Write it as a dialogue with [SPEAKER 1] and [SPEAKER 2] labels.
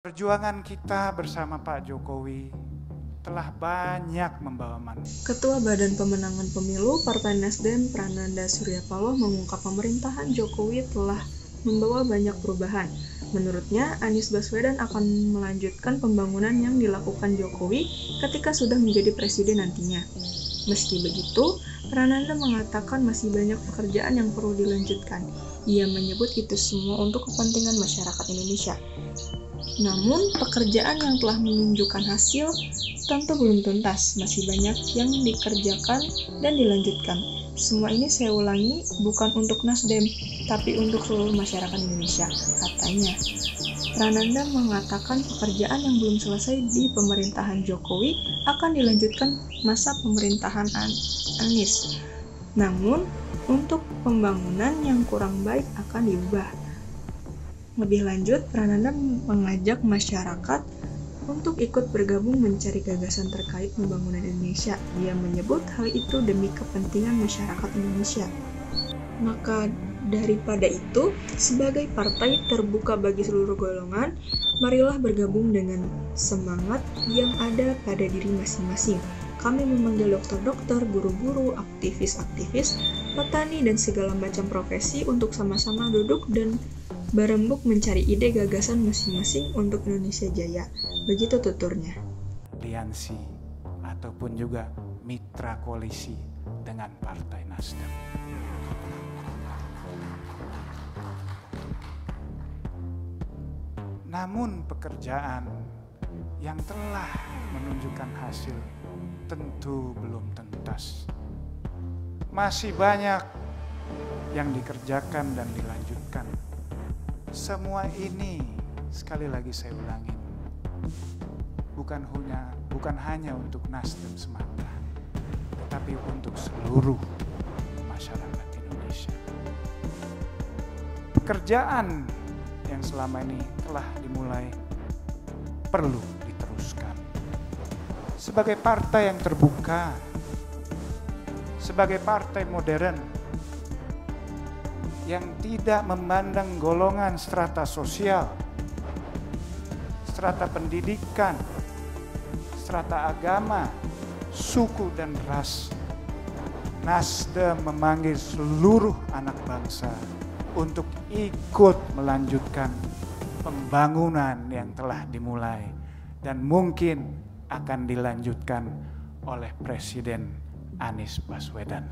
[SPEAKER 1] Perjuangan kita bersama Pak Jokowi telah banyak membawa manfaat.
[SPEAKER 2] Ketua Badan Pemenangan Pemilu Partai Nasdem Prananda Surya Paloh mengungkap pemerintahan Jokowi telah membawa banyak perubahan. Menurutnya, Anies Baswedan akan melanjutkan pembangunan yang dilakukan Jokowi ketika sudah menjadi presiden nantinya. Meski begitu, Prananda mengatakan masih banyak pekerjaan yang perlu dilanjutkan. Ia menyebut itu semua untuk kepentingan masyarakat Indonesia. Namun, pekerjaan yang telah menunjukkan hasil tentu belum tuntas, masih banyak yang dikerjakan dan dilanjutkan. Semua ini saya ulangi bukan untuk Nasdem, tapi untuk seluruh masyarakat Indonesia, katanya. Prananda mengatakan pekerjaan yang belum selesai di pemerintahan Jokowi akan dilanjutkan masa pemerintahan Anies. Namun, untuk pembangunan yang kurang baik akan diubah. Lebih lanjut, Prananda mengajak masyarakat untuk ikut bergabung mencari gagasan terkait pembangunan Indonesia. Ia menyebut hal itu demi kepentingan masyarakat Indonesia. Maka daripada itu, sebagai partai terbuka bagi seluruh golongan, marilah bergabung dengan semangat yang ada pada diri masing-masing. Kami memanggil dokter-dokter, guru-guru, aktivis-aktivis, petani, dan segala macam profesi untuk sama-sama duduk dan Barembuk mencari ide gagasan masing-masing untuk Indonesia Jaya. Begitu tuturnya.
[SPEAKER 1] Aliansi ataupun juga mitra koalisi dengan Partai Nasdem. Namun pekerjaan yang telah menunjukkan hasil tentu belum tuntas. Masih banyak yang dikerjakan dan dilanjutkan semua ini sekali lagi saya ulangi bukan hanya bukan hanya untuk Nasdem semata, tetapi untuk seluruh masyarakat Indonesia. Pekerjaan yang selama ini telah dimulai perlu diteruskan. Sebagai partai yang terbuka, sebagai partai modern yang tidak memandang golongan strata sosial, strata pendidikan, strata agama, suku dan ras. Nasdem memanggil seluruh anak bangsa untuk ikut melanjutkan pembangunan yang telah dimulai dan mungkin akan dilanjutkan oleh Presiden Anies Baswedan.